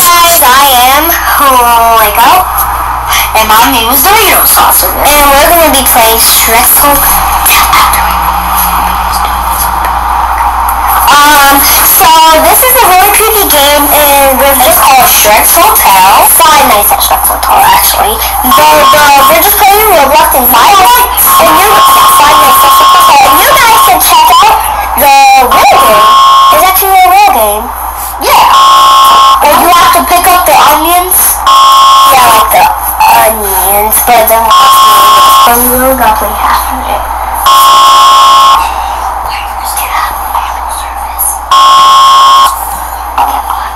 guys, I am oh, Lego, and my name is Dorito Saucer, and we're going to be playing Stressful Pathway. Um, so this is a really creepy game, and we're just called Stressful Tale. Five Nights at Stressful Tale, actually. The, the, we're just playing Roblox and Five Nights, and you, Five Nights at Stressful Tale. You guys can check out the real game. It's actually a real game pick up the onions. Yeah, like the onions, but then. So you got play half of it.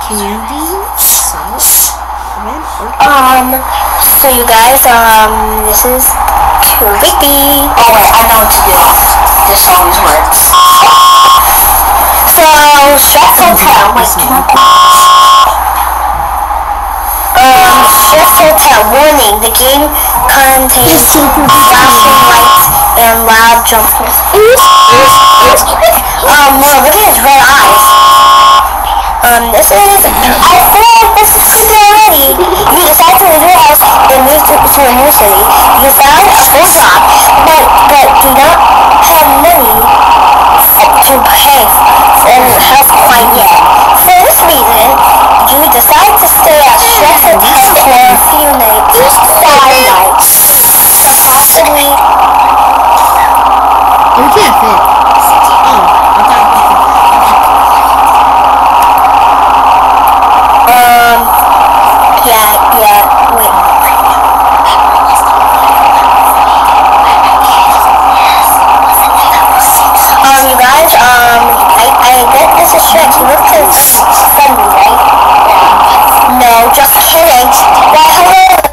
Candy, salt, red Um, so you guys, um, this is creepy. Oh wait, I know what to do. This always works. So, Shrek's Hotel, wait, Um, Shrek's Hotel, warning, the game contains flashing lights and loud jump scares. Um, no, look at his red eyes. Um, this is, I feel like this is creepy already. You decide to leave your house and move to, to a new city. You found a full job, but, but do not have money to pay for a house quite yet. For this reason, you decide to stay at Hotel for a few nights, five nights. Possibly, Oh, we can't fit. Oh, I thought we could um, yeah, yeah, wait. Um, you guys, um, I, I friendly, right? No, just kidding. Why, hello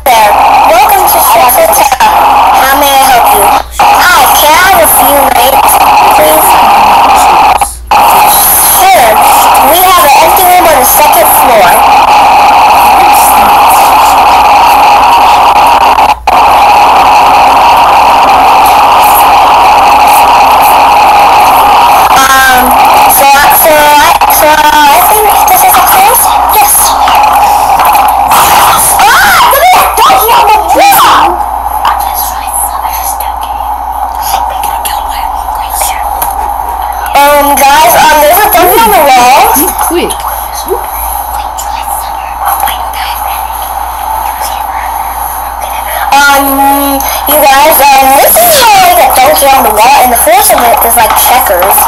the wall, and the first of it is like checkers.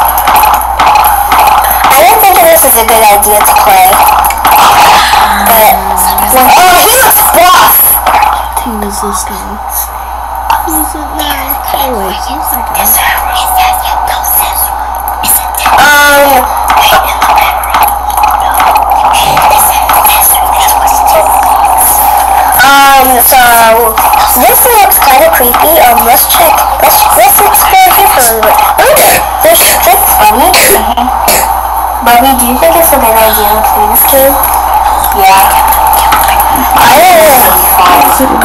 I didn't think this is a good idea to play. But, when, oh, he looks buff! Who is this now? Who's it now? Oh wait, who's that guy? Um, um, so, this looks kind of creepy. Um, let's check, let's, let's explore here for a. Okay, there's check Bobby. Do you think it's a good idea to play this game? Yeah. I don't know.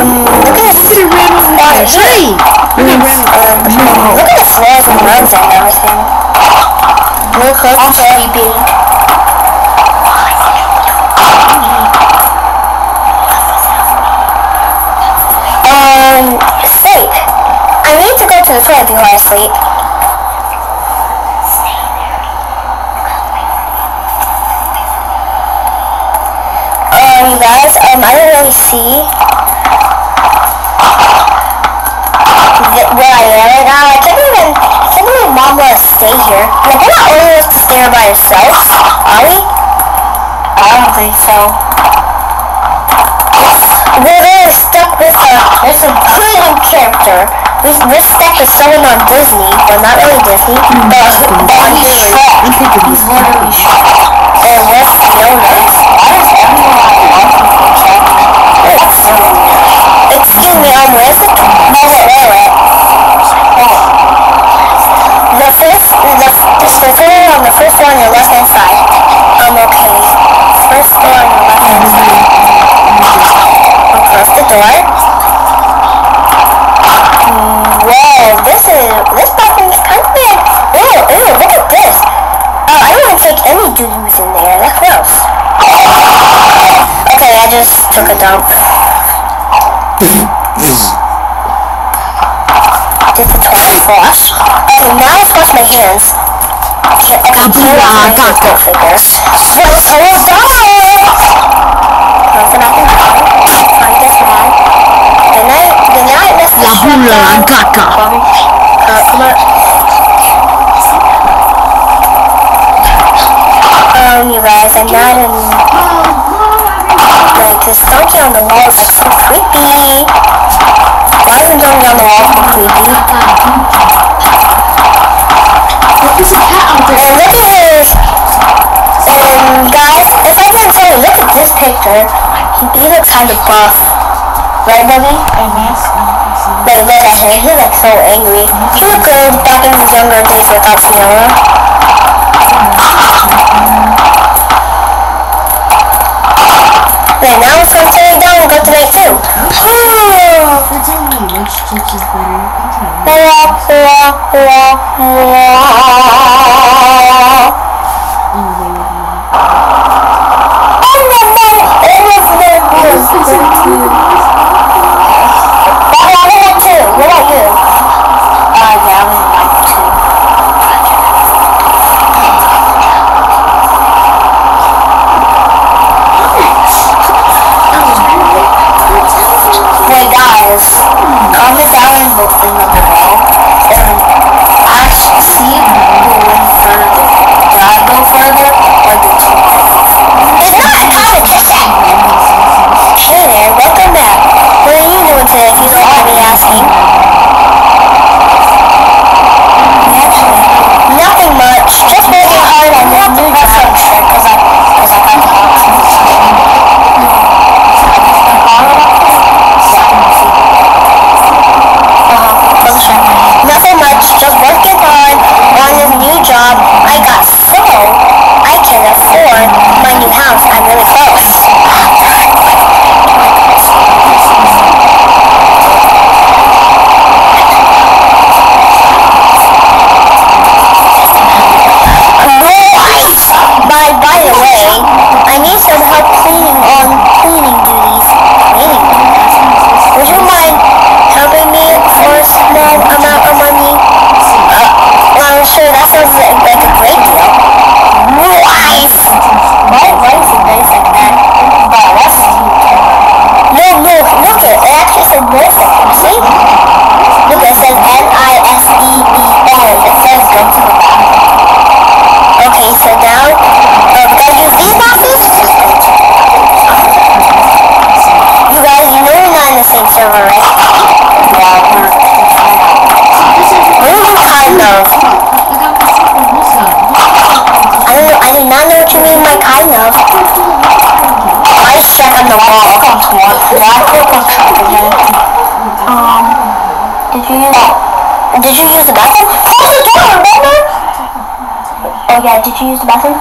Um, look at this. He ran over there. Hey! Um, look at the floors and rugs and everything. Look, I'm sleeping. Need to go to the toilet before I sleep. Um, guys, um, I don't really see where I am right now. I can't even, I can't even mom let us stay here. Like, we're not old enough to stay here by ourselves, are we? I don't think so. We're stuck with a, with a pretty character. We, we're stuck with someone on Disney, well not really Disney, but, but on Disney. I'm thinking literally Shrek. And with Fiona. Why does everyone on the office Excuse me, um, where's the, wait. The first, the, the first on the first floor on your left hand side. Um, okay. First floor on your left hand side. I'll close the door. Whoa, this is this bathroom is kind of look at this. Oh, I don't want to take any doos in there. They're gross. Okay, I just took a dump. Did the toilet flush? Okay, now let's wash my hands. Okay, okay, do not. Go this. The wall is creepy. Why is the donkey on the wall so creepy? There's a cat out there. At his. And guys, if I didn't tell you, look at this picture. He, he looks kind of buff. Right, Bubby? Like, look at him. He's like so angry. He looked good back in his younger days without Fiona. Right now it's time to lay down and go to night two. They're telling me which stitch is better. Okay. Oh, they would know. What did you use the bathroom? Close the door, remember? Oh yeah, did you use the bathroom?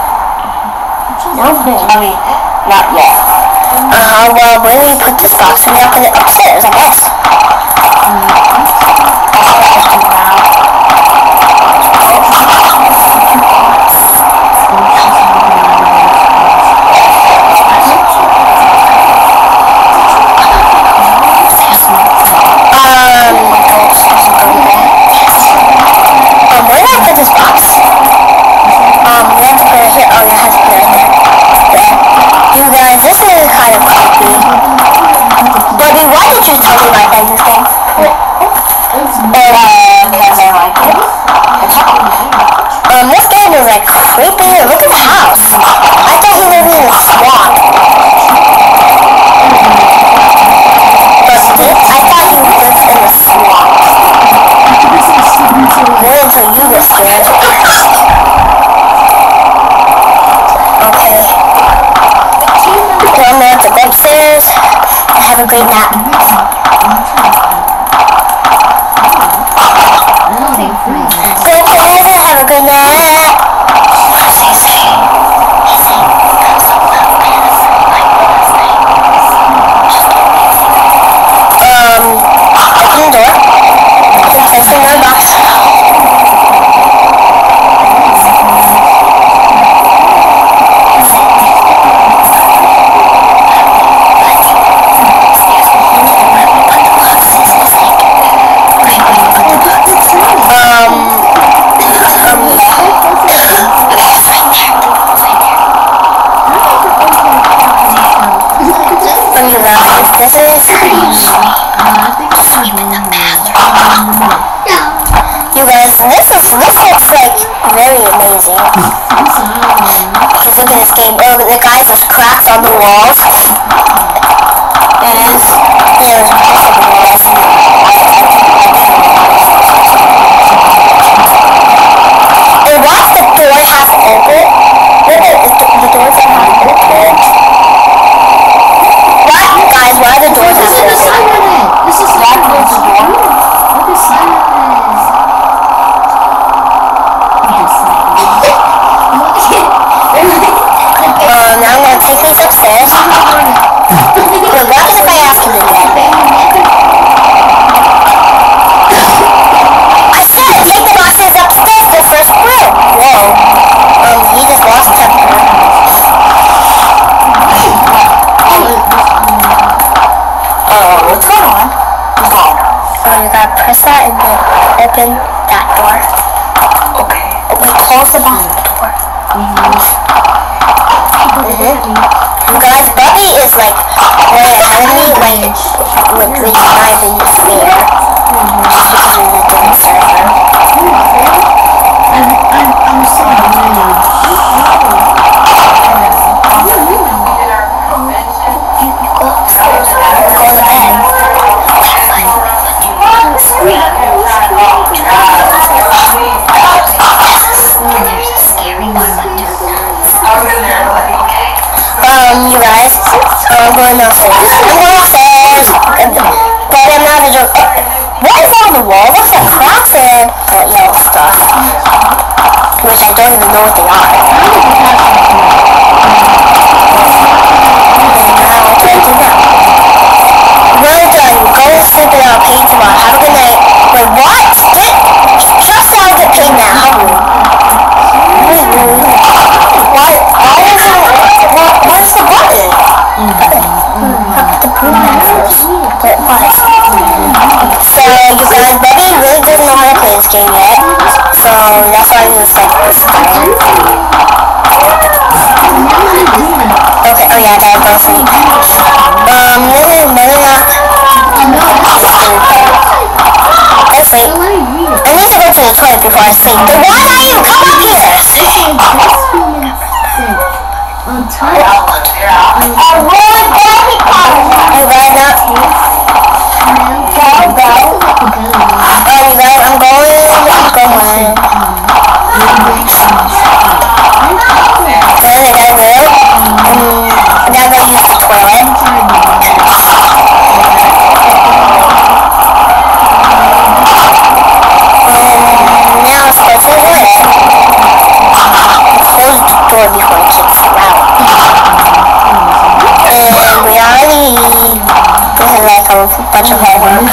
No, I mean, not yet. Uh, well, where do we put this box? I'm gonna put it upstairs, I guess. Um, Um, put it here. Oh, yeah. There. You guys, this is kind of creepy. Buddy, why did you tell me that this game? But, uh. Um, this game is like creepy. Look at the house. I thought he lived in a swamp. But this, I thought he lived in a swamp. Wait until you get scared. Okay. Well, I'm gonna have to go upstairs and a great nap. Go upstairs and have a good nap. What's he saying? He's saying, Um, open the door. Place in the box. you guys, this is Uh, I think it's a bathroom. you guys. This is this looks like very amazing. I'm sorry. Look at this game. Oh, the guys, there's cracks on the walls. Yeah, there's cracks on the walls. And why's the door half open? Press that and then open that door. Okay. Wait, close the bathroom door. Mm-hmm. You guys, Bubby is like way ahead of me, like, with, with not even fair. Just we're in a different server. I'm, I'm, I'm so annoyed. Um, you guys, I'm going. I'm going upstairs. But I'm not a joke. What is on the wall? And uh, yellow stuff. Which I don't even know what they are. Do I do? Well done. Go to sleep and So, that's why he was like, this is. Okay, oh yeah, I gotta go sleep. Um, this is Melina. Let's sleep. I need to go to the toilet before I sleep. But why are you? Come up here! On top. I'll go to your house. I want Bobby You guys not? Go, go. You guys, I'm going. Go on. Then I gotta go. I gotta use the toilet. Um, now let's to the toilet. Close the door before it kicks you. And we already this is like a bunch of homework.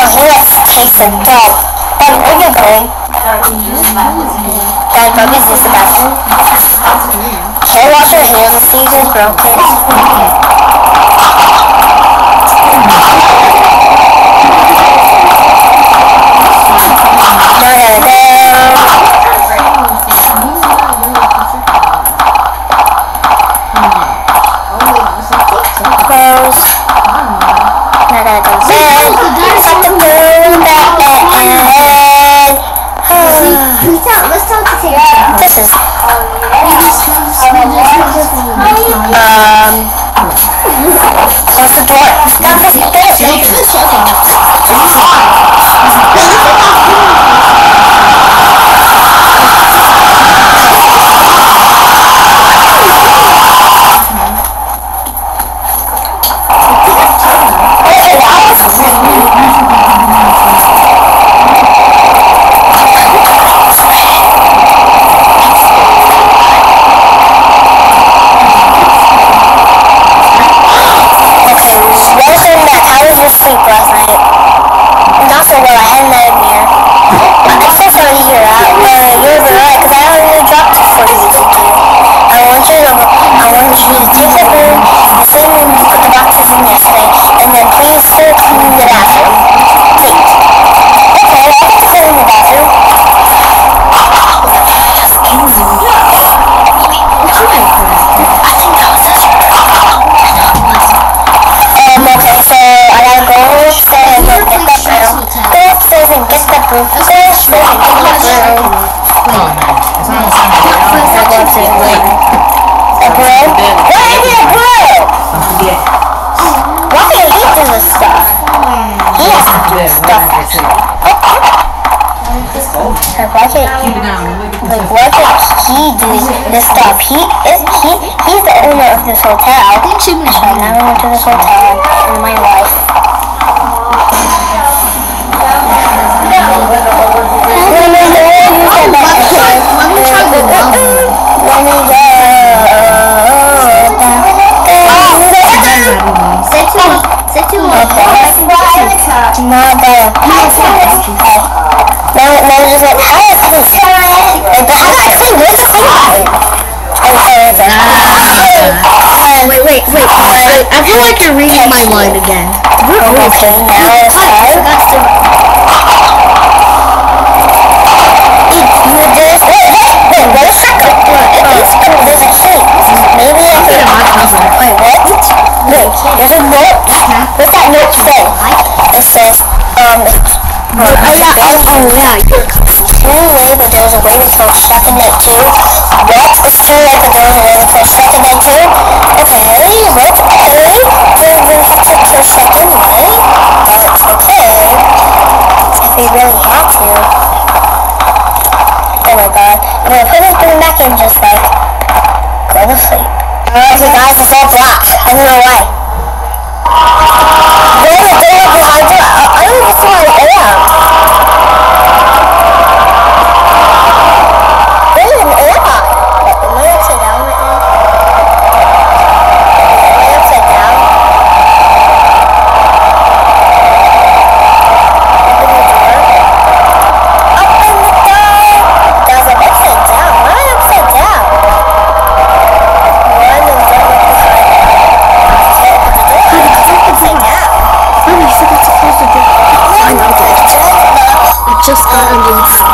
Oh, to taste the dog. But where you going? Dad, Bubby's just the best. Can I wash your hands? These are broken. Close. Now I gotta go to bed. Set the moon back talk to Sarah. This is um close the door. Press the button. Like why can't he do this stuff? He is he he's the owner of this hotel. i Two minutes. I've never went to this hotel in my life. Let me try the Let one. me go down. Say two. Say two. Not. Now, now just like, how is this? Like, but how do I say where's the thing button? Okay, it's like, Wait, wait, wait, wait. I feel like you're reading my mind again. okay, now it's time. You just, wait, wait, wait, what is that? It's cool, there's a thing. Maybe I wait, what? Wait, there's a note. What's that note say? It says, um, Oh yeah, oh, oh yeah. You're Anyway, but there was a way until second at two. What? It's true that there was a way until second at two? Okay, what? Okay. Then we have to kill check anyway. But okay. If we really had to. Oh my god. I'm gonna put this thing back and just like go to sleep. Okay guys, it's all black. I don't know why. There's a door behind you. I don't even see I am. 600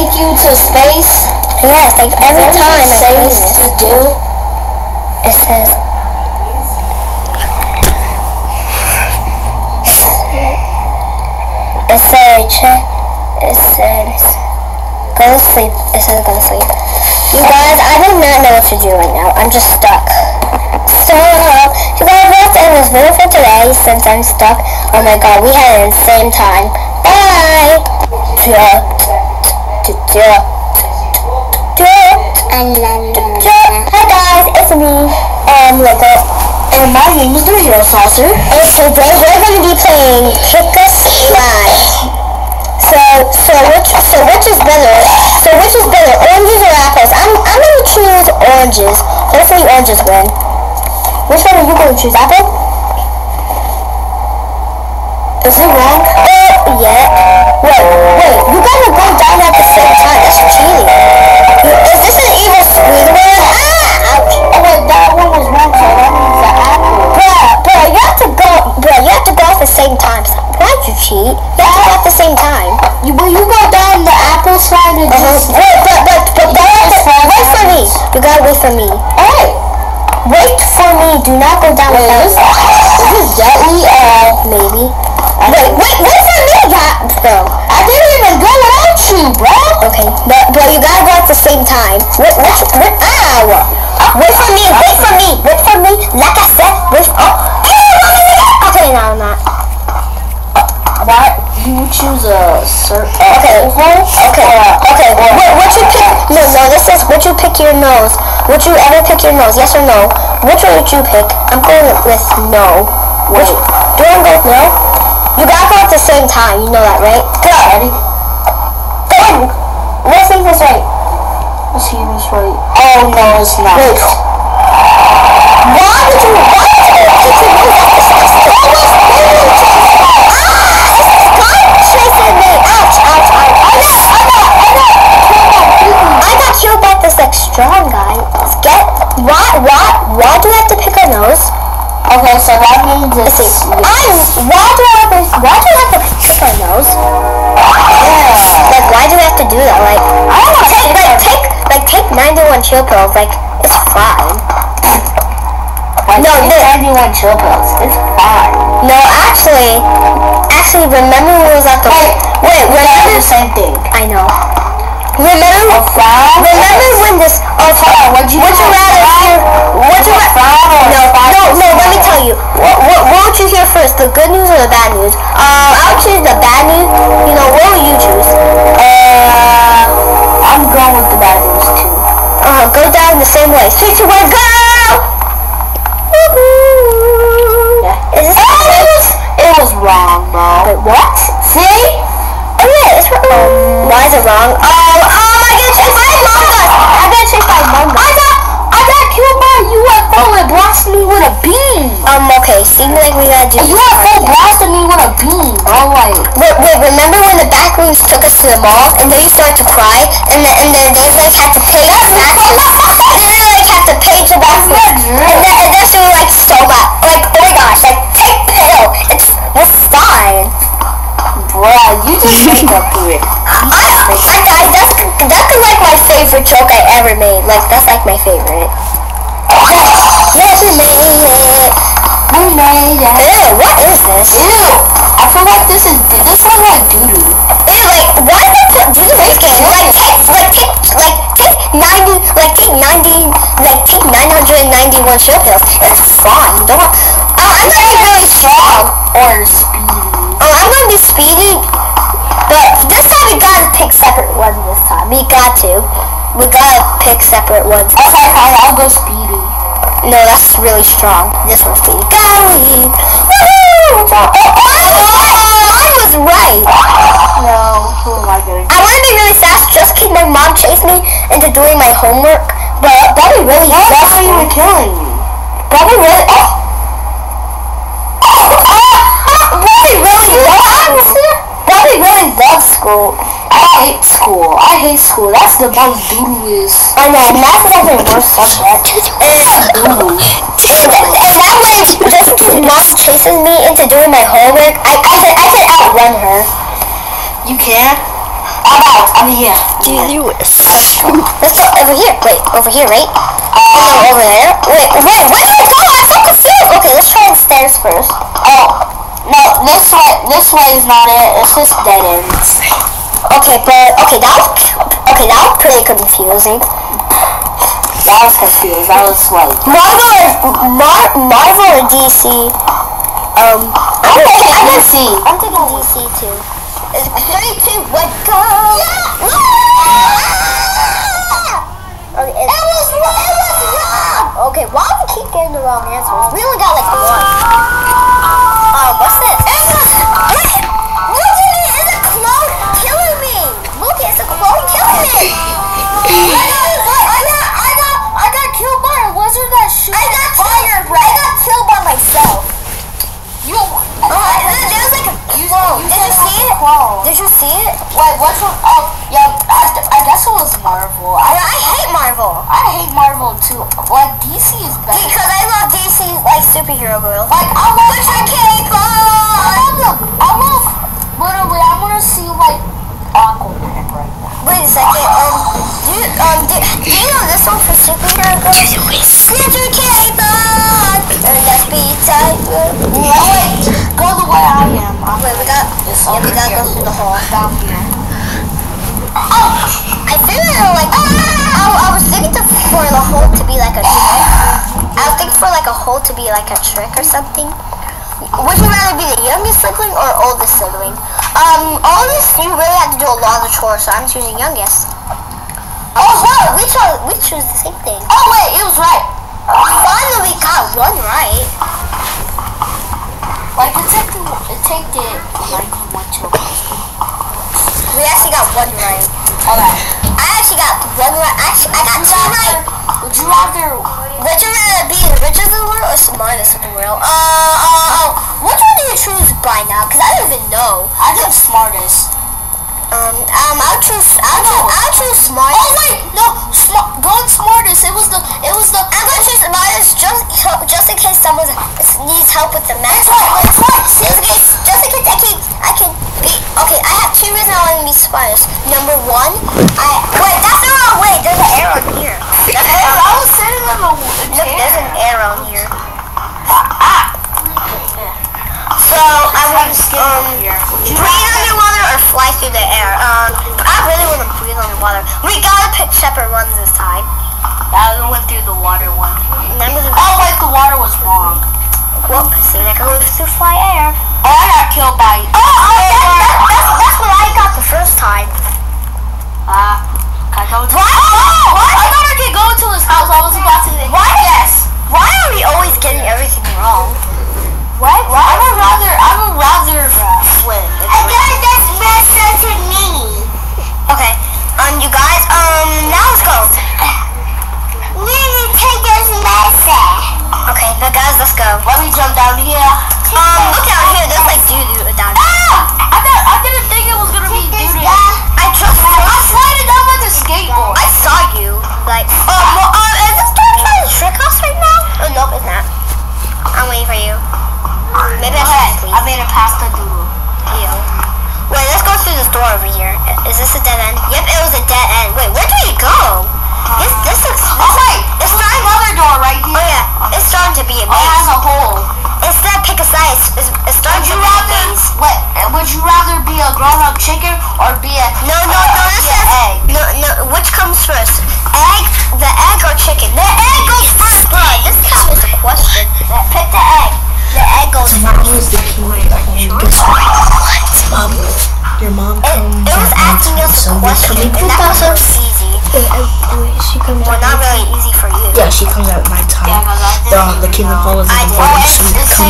take you to space? Yes, like every time I play this. to do? It says... It said, check. It says, go to sleep. It says go to sleep. You guys, I do not know what to do right now. I'm just stuck. Stop. You guys, let's end this video for today since I'm stuck. Oh my god, we had an insane time. Bye. Uh, Hi guys, it's me, um, Lego. And uh, my name is Dorito Saucer. And today we're going to be playing Pick a Slide. So, so which, so which is better? So which is better, oranges or apples? I'm, I'm gonna choose oranges. Hopefully oranges win. Which one are you gonna choose, apple? Is it wrong? Oh, uh, yeah. Wait, wait, you gotta go down at the same time. That's cheating. You- Is this an evil Squidward? Ah, ouch. Oh wait, that one was so that apple. Bruh, bruh, you have to go, bruh, you have to go at the same time. Why'd you cheat? You have to go at the same time. You, well, you go down the apple side and just... Wait, but, but, but, but wait for me. You gotta wait for me. Alright. Wait for me. Do not go down without Is this deadly? Uh, maybe. Wait, wait, wait for me, bro. Bro. Okay, but, but you gotta go at the same time. Wait, which, ah, wait, ow. Oh, wait for me, wait for me, wait for me. Like I said, wait, oh. Okay, now I'm not. What? You choose a certain. Okay. Okay. Okay. What? What you pick? No, no. This is what you pick your nose. Would you ever pick your nose? Yes or no? Which one would you pick? I'm going with no. Which, do I go with no? You gotta go at the same time. You know that, right? Go. Ready? Let's see if it's. Let's if it's right. Oh no, it's not. Wait. Why would you? Why would you pick your nose? That's the. Ah! This this like strong guy. Get why? Why? Why do we have to pick our nose? Okay, so that means Let's see. it's. I'm. Why do I have to? Why do I have to pick our nose? Like, why do we have to do that? Like, take, 91 chill pills. Like, it's fine. Like, No, this- 91 chill pills. It's fine. No, actually, actually, remember when we was at the wait, wait, remember? the same thing. I know. Remember? A frown? Remember when this? Oh, on. Would you, would you rather hear? Would you rather? No, no, no. Let me tell you. What, what, what would you hear first? The good news or the bad news? Uh, I would choose the bad news. You know, what would you choose? Uh, I'm going with the bad news too. Uh, go down the same way. Two, one, go! Yeah. Is this? it was, it was wrong, bro. Wait, what? See? Oh yeah, it's wrong. Why is it wrong? Oh, oh, I get chased by Among Us. I got chased by Among Us. I got, I got killed by UFO and blasted me with a beam. Um, okay, seems like we gotta do A UFO blasted me with a beam. Like, Wait, wait, remember when the back rooms took us to the mall and then you started to cry and then and then they like had to pay taxes and then they like had to pay to back rooms and then and then she was like so mad like oh my gosh like take pill it's it's fine. Bruh, you just make up for it. I, I, I that's that's like my favorite joke I ever made. Like that's like my favorite yeah we made it We made it. Ew, what is this Ew, I feel like this is, this smells like doo-doo. Ew, like, why did they put do this game? Like, take, like, take, like, take 90, like, take 90, like, take 991 shield pills. It's fun. Don't, oh, I'm gonna be really strong. Or speedy. Oh, I'm gonna be speedy. But this time we gotta pick separate ones this time. We got to. We gotta pick separate ones. Okay, fine, I'll go speedy. No, that's really strong. This one's speedy. Go, Woohoo! Oh, oh, oh, I was right. No, who am I getting? I want to be really fast just in case my mom chased me into doing my homework. But Bobby really Why loves are you me. killing me? Bobby really. Oh. Bobby really loves. Bobby really loves school. I hate school. I hate school. That's the most doo-doo-ist. I know math is like my worst subject. And, and now when just mom chases me into doing my homework, I I can I can outrun her. You can? I'm out. I'm here. Lewis. Let's go over here. Wait, over here, right? Oh no, over there. Wait, wait, where do we go? I'm so confused. Okay, let's try the stairs first. Oh, no, this way, this way is not it. It's just dead ends. Okay, but okay, that was okay. That was pretty confusing. That was confused. That was like, Marvel or Mar- Marvel or DC? Um, I'm thinking I'm DC. I'm thinking DC too. It's Three, two, one, go! Yeah! Okay, it was wrong. It was wrong. Okay, why do we keep getting the wrong answers? We only got like one. Oh, what's this? Did you see it? Clone. Did you see it? Wait, what's one? Oh, yeah, I, I guess it was Marvel. I, I, I hate Marvel. I hate Marvel too. Like, DC is better. Because I love DC like superhero girls. Like, I love, Put your cape on! I love. I love, literally, I want to see, like, Aquaman right now. Wait a second. Um, do you, um, do, do you know this one for superhero girls? Put your cape on. And let's be tight. No, wait, go the way I am. I'm Wait, we got. this Yeah, we gotta go through the hall. Down here. I figured out, like I, I was thinking to, for the hole to be like a trick. I was thinking for like a hole to be like a trick or something. Would you rather be the youngest sibling or oldest sibling? Um, oldest you really have to do a lot of chores, so I'm choosing youngest. Oh, wow, we chose, we chose the same thing. Oh wait, it was right. Finally we got one right. Like it took the, it take the like one to We actually got one right. Okay. I actually got one right. Actually, I got two right. Would you rather? Would you rather be the richest of the world or smartest of the world? Uh, uh, uh, which one do you choose by now? Because I don't even know. I think smartest. Um, um, I'll choose, I'll choose, I'll choose smartest. Oh wait, no, smart. Going smartest. It was the. It was the. I'm gonna choose smartest just, just in case someone needs help with the math. That's right. Just in case, just in case I can, I can be, okay, I have two reasons I want to be smartest. Number one, I, wait, that's the wrong way. There's an arrow here. There's an arrow. I was sitting on the Look, there's an arrow here. Ah. So, I want, to skip um, here. breathe underwater or fly through the air. Um, I really want to breathe underwater. We gotta pick separate ones this time. That went through the water one. Remember the, Oh wait, the water was wrong. whoop, see, that goes through fly air. Oh, I got killed by. Oh, oh, that, that, that's, that's what I got the first time. Ah. can I go into? Why? Oh, I thought I could go into his house. I was about to. Why? Yes. Why are we always getting everything wrong? Why? Why? I would rather. I would rather swim. got this message to me. Okay, um, you guys, um, now let's go. We need to take this message. Okay, but guys, let's go. Let me jump down here.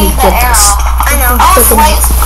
The us. I know. It's Freaking-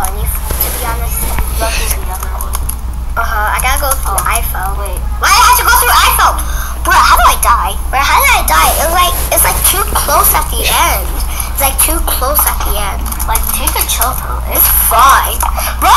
funny, to be honest. Look at the other one. Uh huh. I gotta go through Oh. iPhone. Wait. Why I have to go through iPhone? Bro, how do I die? Bro, how did I die? It was like it's like too close at the end. It's like too close at the end. Like, take a chill pill. It's fine. Bro!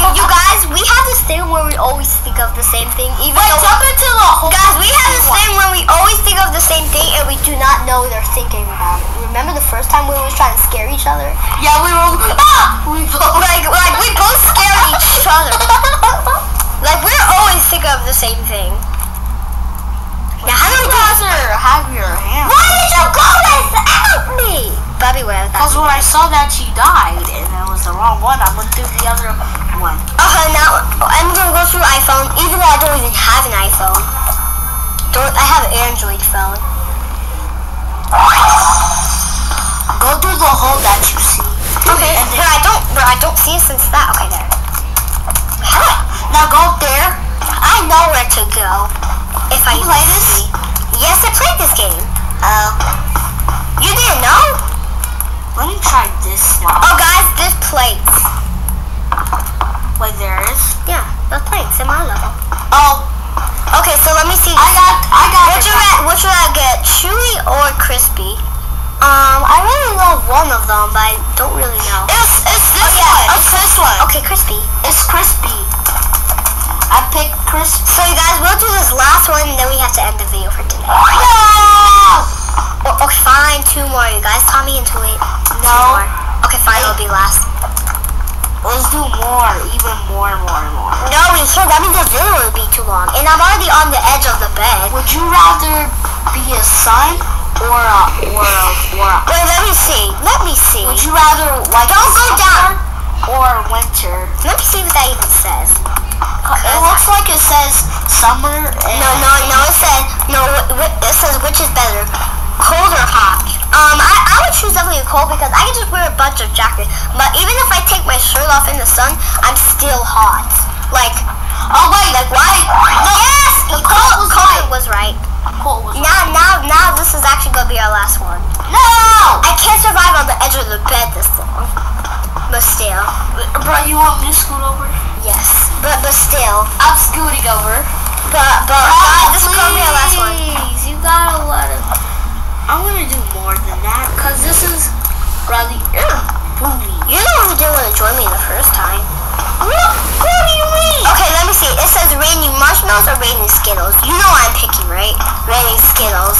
You, you guys, we have this thing where we always think of the same thing, even Wait, though jump into the hole. Guys, we have this thing where we always think of the same thing and we do not know they're thinking about it. Remember the first time we were trying to scare each other? Yeah, we were. Ah! We both. Like, like we both scared each other. Like we're always thinking of the same thing. Now, how do this? rather have your hand. Why did you go without me? Bobby, where is that? Because when I saw that she died and it was the wrong one, I went through the other one. Okay, now I'm gonna go through iPhone, even though I don't even have an iPhone. Don't I have an Android phone? Go through the hole that you see. Okay, but I don't, but I don't see it since that. Okay, there. Now go up there. I know where to go. If I You play this? Yes, I played this game. Oh. You didn't know? Let me try this. slime. Oh, guys, there's plates. Wait, there is. Yeah, there's plates in my level. Oh, Okay, so let me see. I got, I got. Which it. should I, which should I get, chewy or crispy? Um, I really love one of them, but I don't really know. It's, it's this Oh, yeah, one. it's this one. Okay, crispy. It's crispy. I picked crispy. So you guys, we'll do this last one, and then we have to end the video for today. No! Oh, okay, fine, two more, you guys. Me into it. No. more. Okay, fine, it'll be last. Let's do more, even more, more, more. No, we can't. That means the video will be too long. And I'm already on the edge of the bed. Would you rather be a sun or a or a or a, Wait, let me see. Let me see. Would you rather like Don't go down. or winter? Let me see what that even says. Uh, it looks like it says summer. And No, no, no. It said no. It says which is better, cold or hot. Um, I, I would choose definitely cold because I can just wear a bunch of jackets. But even if I take my shirt off in the sun, I'm still hot. Like, Oh wait, like why? yes, the cold, cold was cold right. was right. cold was Now, now, now, this is actually gonna be our last one. no. I can't survive on the edge of the bed this long. But still, Bro, you want me to scoot over? yes. But but still, I'm scooting over. but but guys, this is gonna be our last one. Please, you gotta let it. I'm gonna do more than that, cause this is really. You know who didn't want to join me the first time. What? What do you mean? Okay, let me see. It says raining marshmallows or raining Skittles. You know what I'm picking, right? Raining Skittles.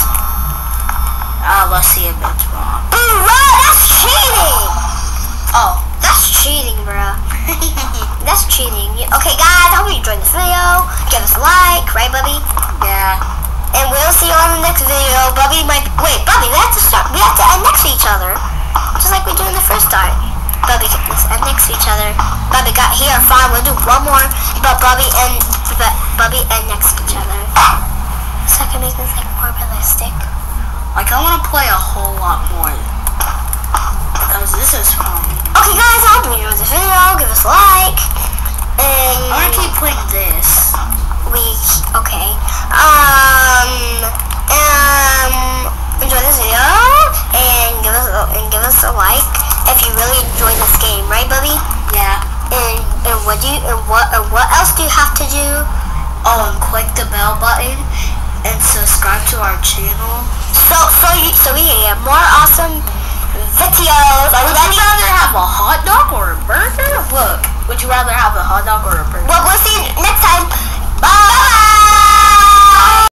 Uh, let's see if it's wrong. Bro, that's cheating. Oh. That's cheating, bro. That's cheating. Okay, guys, I hope you enjoyed this video. Bubby end next to each other. Bubby got here, fine, we'll do one more. But Bubby and but Bubby and next to each other. So I can make this like more realistic. Like I want to play a whole lot more. Because this is fun. Okay guys, I hope you enjoyed this video. Give us a like. And I'm gonna keep playing this. we okay. Um um enjoy this video and give us a, and give us a like if you really enjoy this game, right, Bubby? Yeah. And and what do you and what and what else do you have to do? Oh, and click the bell button and subscribe to our channel. So so you so we can get more awesome videos. Would you rather have a hot dog or a burger? Look, would you rather have a hot dog or a burger? Well, we'll see you next time. Bye.